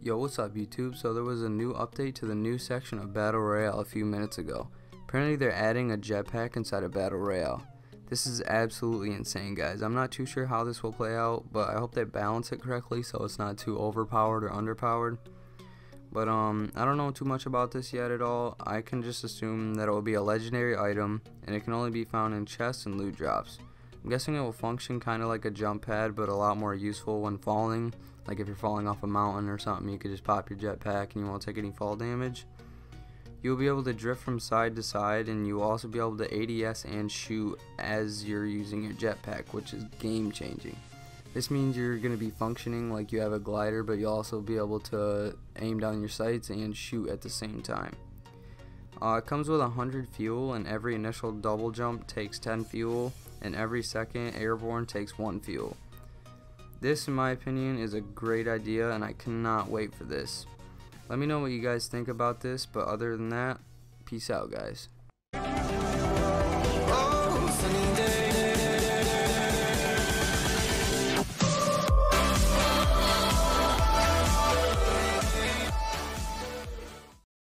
Yo, what's up YouTube? So there was a new update to the new section of Battle Royale a few minutes ago. Apparently they're adding a jetpack inside of Battle Royale. This is absolutely insane guys. I'm not too sure how this will play out, but I hope they balance it correctly so it's not too overpowered or underpowered. But um, I don't know too much about this yet at all. I can just assume that it will be a legendary item and it can only be found in chests and loot drops. I'm guessing it will function kind of like a jump pad but a lot more useful when falling like if you're falling off a mountain or something, you could just pop your jetpack and you won't take any fall damage. You'll be able to drift from side to side and you'll also be able to ADS and shoot as you're using your jetpack, which is game changing. This means you're going to be functioning like you have a glider, but you'll also be able to aim down your sights and shoot at the same time. Uh, it comes with 100 fuel, and every initial double jump takes 10 fuel, and every second airborne takes 1 fuel. This, in my opinion, is a great idea, and I cannot wait for this. Let me know what you guys think about this, but other than that, peace out, guys.